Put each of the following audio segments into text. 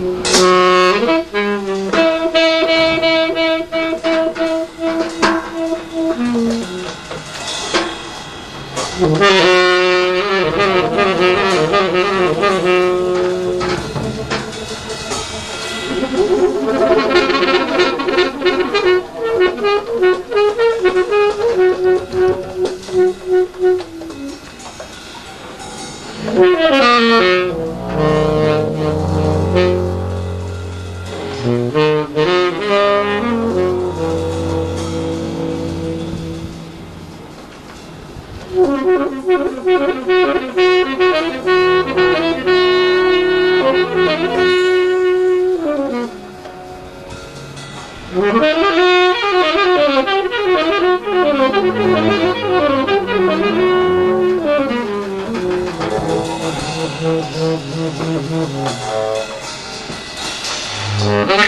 you. Mm-hmm.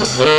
Thank